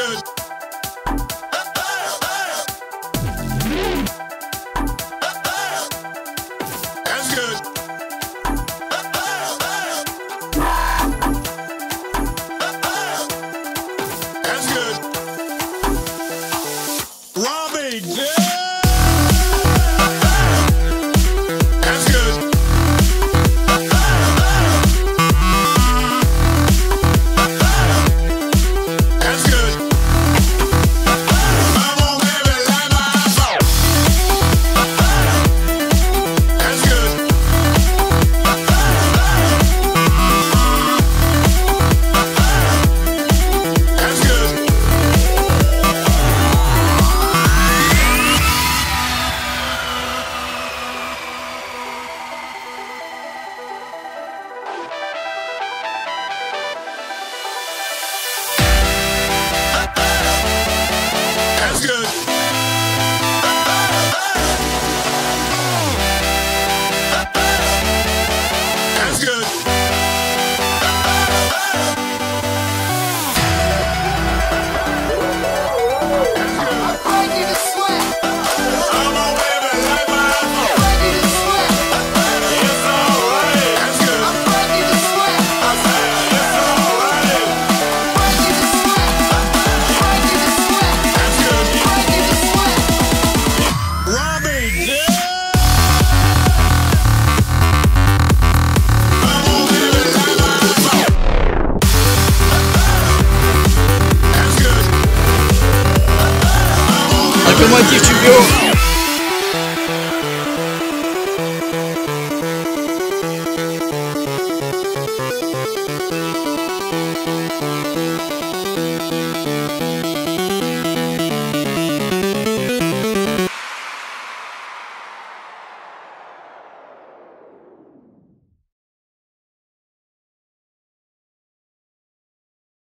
That's good. Robbie, yeah. Локомотив чемпион.